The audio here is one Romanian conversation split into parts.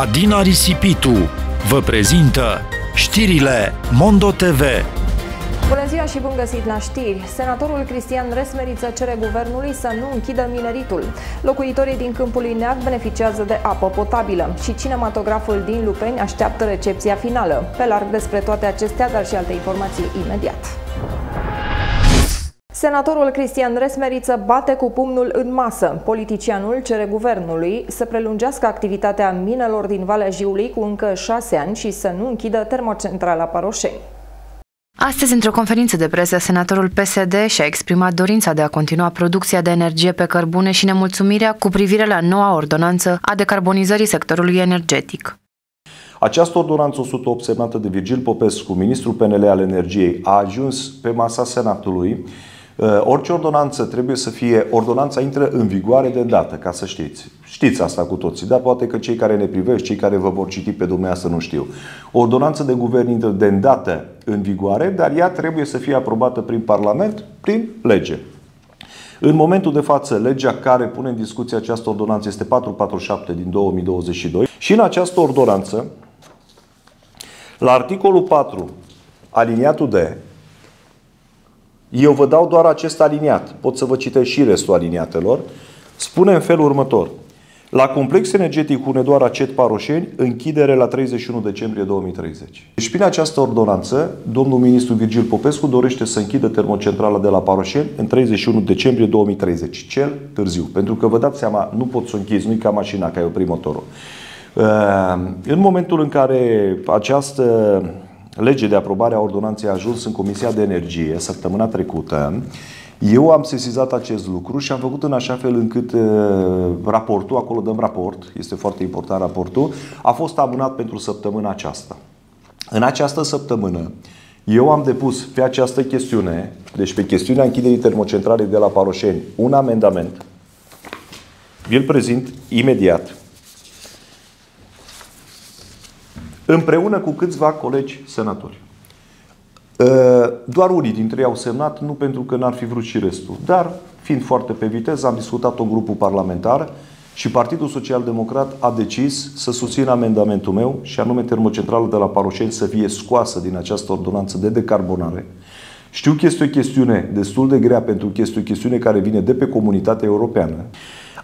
Adina Risipitu vă prezintă știrile Mondo TV. Bună ziua și bun găsit la știri! Senatorul Cristian Resmeriță cere guvernului să nu închidă mineritul. Locuitorii din Câmpului Neag beneficiază de apă potabilă și cinematograful din Lupeni așteaptă recepția finală. Pe larg despre toate acestea, dar și alte informații imediat. Senatorul Cristian Resmeriță bate cu pumnul în masă. Politicianul cere guvernului să prelungească activitatea minelor din Valea Jiului cu încă șase ani și să nu închidă termocentrala Paroșeni. Astăzi, într-o conferință de presă, senatorul PSD și-a exprimat dorința de a continua producția de energie pe cărbune și nemulțumirea cu privire la noua ordonanță a decarbonizării sectorului energetic. Această ordonanță 108 semnată de Virgil Popescu, ministrul PNL al energiei, a ajuns pe masa Senatului Uh, orice ordonanță trebuie să fie, ordonanța intră în vigoare de dată, ca să știți. Știți asta cu toții, dar poate că cei care ne privesc, cei care vă vor citi pe dumneavoastră nu știu. O ordonanță de guvern intră de îndată în vigoare, dar ea trebuie să fie aprobată prin Parlament, prin lege. În momentul de față, legea care pune în discuție această ordonanță este 447 din 2022 și în această ordonanță, la articolul 4, aliniatul D, eu vă dau doar acest aliniat. Pot să vă citesc și restul aliniatelor. Spune în felul următor. La complex energetic Hunedoara Cet Paroșeni, închidere la 31 decembrie 2030. Deci prin această ordonanță, domnul ministru Virgil Popescu dorește să închidă termocentrala de la Paroșeni în 31 decembrie 2030, cel târziu. Pentru că vă dați seama, nu pot să o închizi, nu-i ca mașina, ca e opri motorul. În momentul în care această lege de aprobare a ordonanței a ajuns în Comisia de Energie săptămâna trecută. Eu am sesizat acest lucru și am făcut în așa fel încât uh, raportul, acolo dăm raport, este foarte important raportul, a fost amânat pentru săptămâna aceasta. În această săptămână, eu am depus pe această chestiune, deci pe chestiunea închiderii termocentralei de la Paroșeni, un amendament. Vi-l prezint imediat. Împreună cu câțiva colegi senatori. Ă, doar unii dintre ei au semnat, nu pentru că n-ar fi vrut și restul, dar fiind foarte pe viteză, am discutat-o grupul parlamentar și Partidul Social Democrat a decis să susțină amendamentul meu și anume termocentrală de la Paroșeni să fie scoasă din această ordonanță de decarbonare. Știu că este o chestiune destul de grea pentru că este o chestiune care vine de pe comunitatea europeană.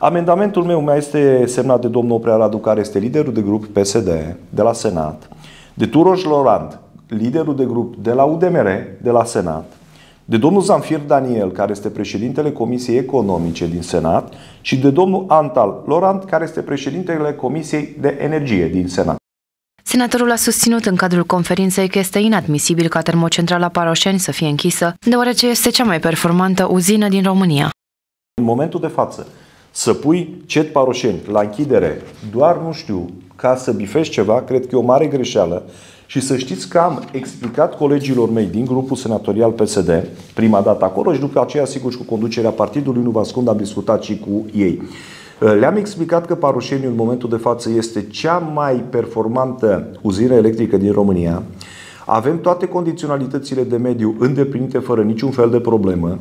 Amendamentul meu mai este semnat de domnul Oprea Radu, care este liderul de grup PSD de la Senat, de Turoș Lorand, liderul de grup de la UDMR de la Senat, de domnul Zanfir Daniel, care este președintele Comisiei Economice din Senat, și de domnul Antal Lorand, care este președintele Comisiei de Energie din Senat. Senatorul a susținut în cadrul conferinței că este inadmisibil ca termocentrala Paroșeni să fie închisă, deoarece este cea mai performantă uzină din România. În momentul de față, să pui cet paroșeni la închidere, doar, nu știu, ca să bifești ceva, cred că e o mare greșeală. Și să știți că am explicat colegilor mei din grupul senatorial PSD, prima dată acolo și după aceea, sigur, și cu conducerea partidului, nu vă ascund, am discutat și cu ei. Le-am explicat că Paroșeniu în momentul de față este cea mai performantă uzină electrică din România. Avem toate condiționalitățile de mediu îndeplinite fără niciun fel de problemă.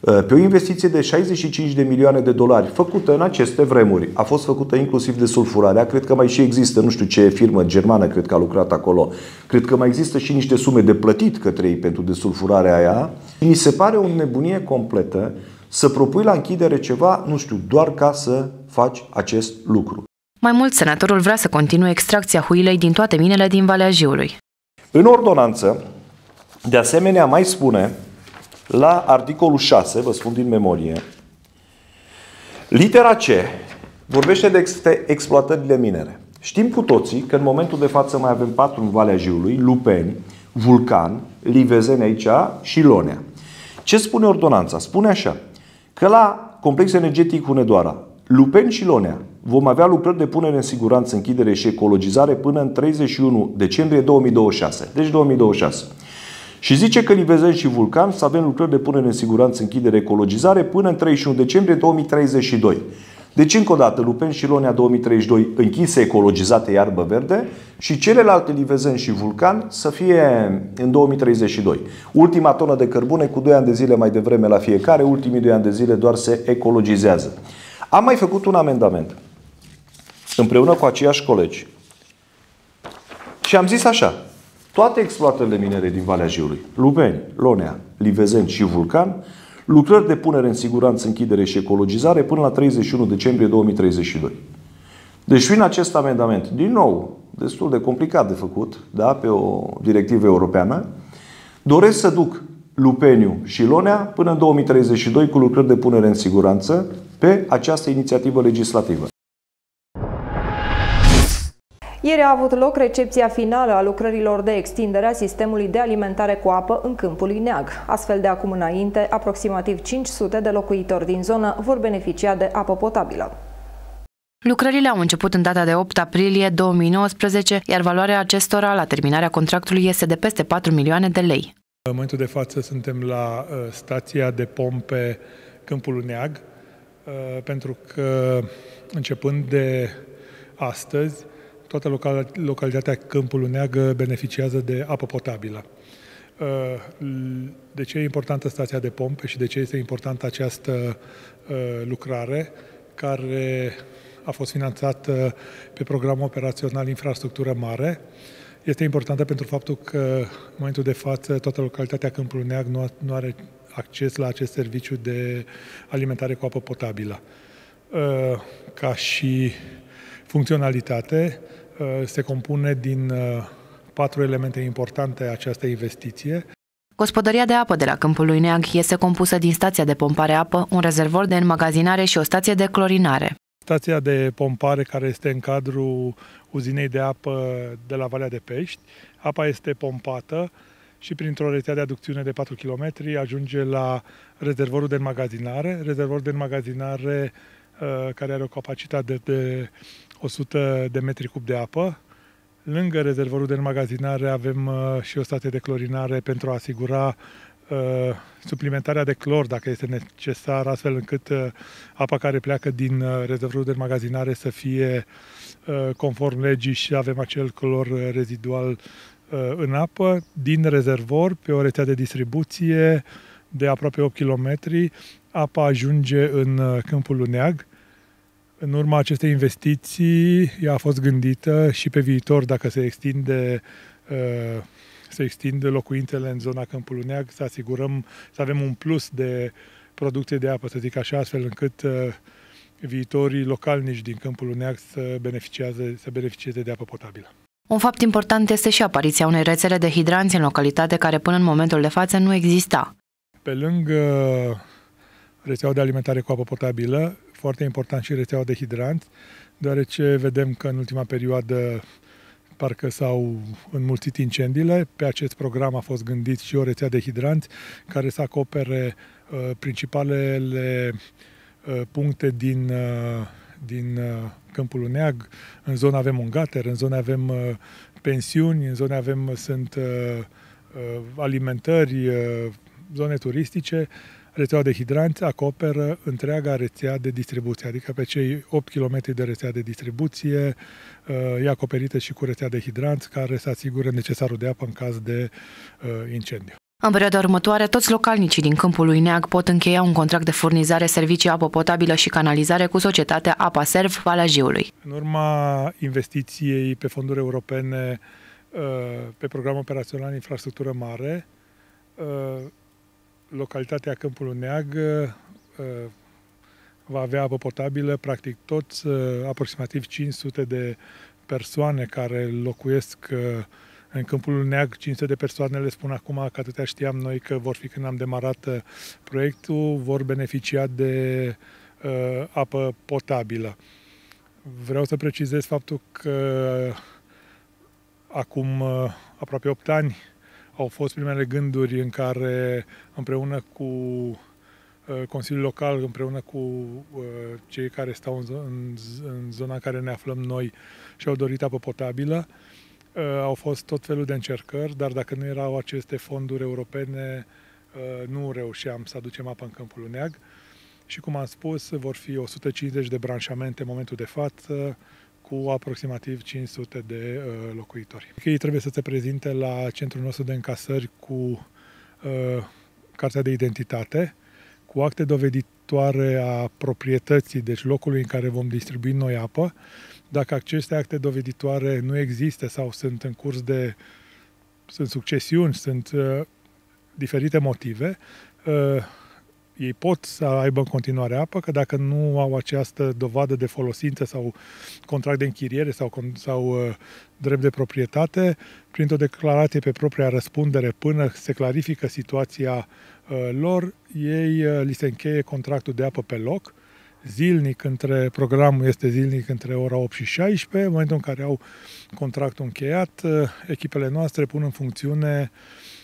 Uh, pe o investiție de 65 de milioane de dolari făcută în aceste vremuri, a fost făcută inclusiv de sulfurarea, cred că mai și există, nu știu ce firmă germană cred că a lucrat acolo, cred că mai există și niște sume de plătit către ei pentru desulfurarea aia. Mi se pare o nebunie completă să propui la închidere ceva, nu știu, doar ca să faci acest lucru. Mai mult, senatorul vrea să continue extracția huilei din toate minele din Valea Jiului. În ordonanță, de asemenea, mai spune la articolul 6, vă spun din memorie, litera C vorbește de exploatările minere. Știm cu toții că în momentul de față mai avem patru în Valea Jiului, Lupeni, Vulcan, Livezeni aici și Lonea. Ce spune ordonanța? Spune așa, că la complex energetic Hunedoara, Lupeni și Lonea vom avea lucrări de punere în siguranță, închidere și ecologizare până în 31 decembrie 2026. Deci 2026. Și zice că Livezeni și Vulcan să avem lucrări de punere în siguranță, închidere, ecologizare până în 31 decembrie 2032. Deci, încă o dată, Lupen și Lonia 2032 închise, ecologizate, iarbă verde și celelalte Livezeni și Vulcan să fie în 2032. Ultima tonă de cărbune cu 2 ani de zile mai devreme la fiecare, ultimii 2 ani de zile doar se ecologizează. Am mai făcut un amendament împreună cu aceiași colegi Și am zis așa, toate exploatările minere din Valea Jiului, Lupeni, Lonea, Livezen și Vulcan, lucrări de punere în siguranță, închidere și ecologizare până la 31 decembrie 2032. Deci, fiind acest amendament, din nou, destul de complicat de făcut, da, pe o directivă europeană, doresc să duc Lupeniu și Lonea până în 2032 cu lucrări de punere în siguranță pe această inițiativă legislativă. Ieri a avut loc recepția finală a lucrărilor de extindere a sistemului de alimentare cu apă în câmpul Ineag. Astfel, de acum înainte, aproximativ 500 de locuitori din zonă vor beneficia de apă potabilă. Lucrările au început în data de 8 aprilie 2019, iar valoarea acestora la terminarea contractului este de peste 4 milioane de lei. În momentul de față suntem la uh, stația de pompe Câmpul Uneag, uh, pentru că începând de astăzi, toată localitatea Câmpul Uneag beneficiază de apă potabilă. Uh, de ce e importantă stația de pompe și de ce este importantă această lucrare care a fost finanțată pe programul operațional Infrastructură Mare, este importantă pentru faptul că în momentul de față toată localitatea Câmpul Neag nu, nu are acces la acest serviciu de alimentare cu apă potabilă. Uh, ca și funcționalitate, uh, se compune din uh, patru elemente importante această investiție. Gospodăria de apă de la Câmpul lui Neag este compusă din stația de pompare apă, un rezervor de înmagazinare și o stație de clorinare. Stația de pompare care este în cadrul uzinei de apă de la Valea de Pești. Apa este pompată și printr-o rețea de aducțiune de 4 km ajunge la rezervorul de înmagazinare. Rezervorul de înmagazinare uh, care are o capacitate de 100 de metri cub de apă. Lângă rezervorul de înmagazinare avem uh, și o stație de clorinare pentru a asigura uh, suplimentarea de clor dacă este necesar, astfel încât apa care pleacă din rezervorul de înmagazinare să fie Uh, conform legii și avem acel clor rezidual uh, în apă, din rezervor, pe o rețea de distribuție de aproape 8 km, apa ajunge în uh, câmpul Luneag. În urma acestei investiții, ea a fost gândită și pe viitor, dacă se extinde se extinde locuințele în zona Câmpului Neag, să asigurăm, să avem un plus de producție de apă, să zic așa, astfel încât viitorii localnici din Câmpul Uneac să, beneficieze, să beneficieze de apă potabilă. Un fapt important este și apariția unei rețele de hidranți în localitate care până în momentul de față nu exista. Pe lângă rețeaua de alimentare cu apă potabilă, foarte important și rețeaua de hidranți, deoarece vedem că în ultima perioadă parcă s-au înmulțit incendiile. Pe acest program a fost gândit și o rețea de hidranți care să acopere uh, principalele Uh, puncte din, uh, din uh, Câmpul Uneag. În zonă avem un gater, în zonă avem pensiuni, în zonă avem sunt alimentări, zone turistice. Rețeaua de hidranți acoperă întreaga rețea de distribuție, adică pe cei 8 km de rețea de distribuție e acoperită și cu rețea de hidranți care să asigure necesarul de apă în caz de incendiu. În perioada următoare, toți localnicii din câmpul lui Neag pot încheia un contract de furnizare servicii apă potabilă și canalizare cu societatea Apa Serv Valea Jiului. În urma investiției pe fonduri europene uh, pe programul operațional Infrastructură Mare, uh, localitatea Câmpul Neag uh, va avea apă potabilă, practic toți aproximativ 500 de persoane care locuiesc în câmpul Neag, 500 de persoane le spun acum că atâtea știam noi că vor fi când am demarat uh, proiectul, vor beneficia de uh, apă potabilă. Vreau să precizez faptul că acum uh, aproape 8 ani au fost primele gânduri în care împreună cu uh, Consiliul Local, împreună cu uh, cei care stau în, în, în zona în care ne aflăm noi și-au dorit apă potabilă. Uh, au fost tot felul de încercări, dar dacă nu erau aceste fonduri europene, uh, nu reușeam să aducem apă în Câmpul Uneag. Și cum am spus, vor fi 150 de branșamente în momentul de față, cu aproximativ 500 de uh, locuitori. Ei trebuie să se prezinte la centrul nostru de încasări cu uh, cartea de identitate, cu acte doveditoare a proprietății, deci locului în care vom distribui noi apă, Dacă aceste acte doveditoare nu există sau sunt în curs de sunt succesiuni, sunt uh, diferite motive, uh, ei pot să aibă în continuare apă, că dacă nu au această dovadă de folosință sau contract de închiriere sau, sau uh, drept de proprietate, printr-o declarație pe propria răspundere până se clarifică situația uh, lor, ei uh, li se încheie contractul de apă pe loc, zilnic între, programul este zilnic între ora 8 și 16, în momentul în care au contractul încheiat, uh, echipele noastre pun în funcțiune uh,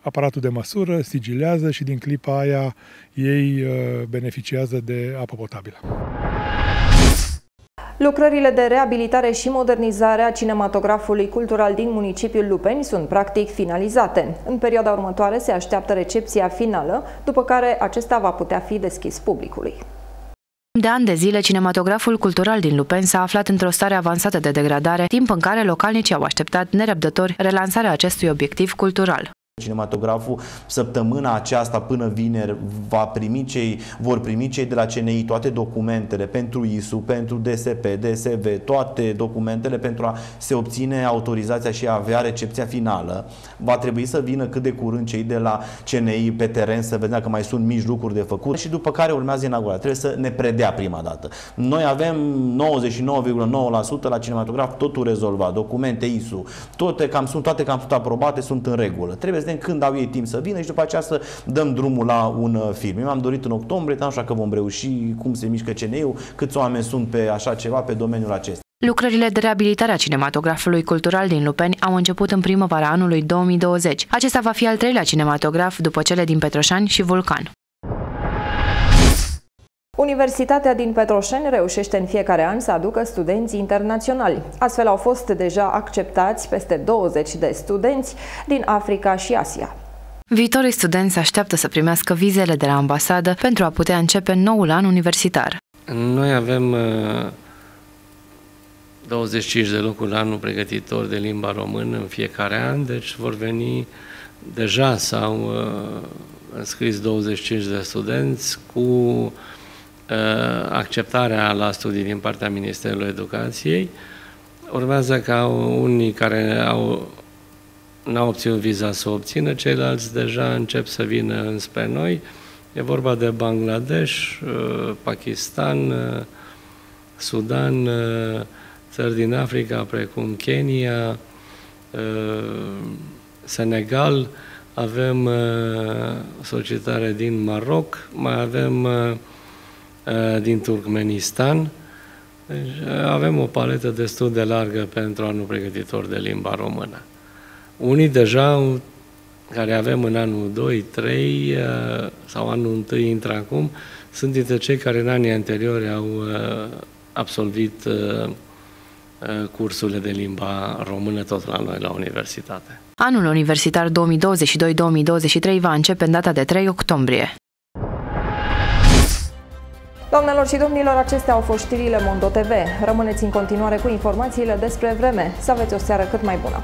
aparatul de măsură, sigilează și din clipa aia ei uh, beneficiază de apă potabilă. Lucrările de reabilitare și modernizare a cinematografului cultural din municipiul Lupeni sunt practic finalizate. În perioada următoare se așteaptă recepția finală, după care acesta va putea fi deschis publicului. De ani de zile, cinematograful cultural din Lupen s-a aflat într-o stare avansată de degradare, timp în care localnicii au așteptat nerăbdători relansarea acestui obiectiv cultural. Cinematograful săptămâna aceasta până vineri va primi cei, vor primi cei de la CNI toate documentele pentru ISU, pentru DSP, DSV, toate documentele pentru a se obține autorizația și a avea recepția finală. Va trebui să vină cât de curând cei de la CNI pe teren să vedem că mai sunt mici lucruri de făcut și după care urmează inaugurarea. Trebuie să ne predea prima dată. Noi avem 99,9% la cinematograf totul rezolvat, documente ISU, toate cam sunt, toate cam sunt aprobate, sunt în regulă. Trebuie vedem când au ei timp să vină și după aceea să dăm drumul la un uh, film. Eu am dorit în octombrie, nu așa că vom reuși, cum se mișcă CNE-ul, câți oameni sunt pe așa ceva, pe domeniul acesta. Lucrările de reabilitare a cinematografului cultural din Lupeni au început în primăvara anului 2020. Acesta va fi al treilea cinematograf după cele din Petroșani și Vulcan. Universitatea din Petroșeni reușește în fiecare an să aducă studenți internaționali. Astfel au fost deja acceptați peste 20 de studenți din Africa și Asia. Viitorii studenți așteaptă să primească vizele de la ambasadă pentru a putea începe noul an universitar. Noi avem 25 uh, de locuri la anul pregătitor de limba română în fiecare an, deci vor veni deja s-au uh, înscris 25 de studenți cu Uh, acceptarea la studii din partea Ministerului Educației. Urmează ca unii care au, n-au obținut viza să o obțină, ceilalți deja încep să vină înspre noi. E vorba de Bangladesh, uh, Pakistan, uh, Sudan, țări din Africa, precum Kenya, Senegal, avem solicitare din Maroc, mai avem Uh, din Turkmenistan. Deci uh, avem o paletă destul de largă pentru anul pregătitor de limba română. Unii deja care avem în anul 2, 3 uh, sau anul 1 intră acum, sunt dintre cei care în anii anteriori au absolvit cursurile de limba română tot la noi la universitate. Anul universitar 2022-2023 va începe în data de 3 octombrie. Doamnelor și domnilor, acestea au fost știrile Mondo TV. Rămâneți în continuare cu informațiile despre vreme. Să aveți o seară cât mai bună!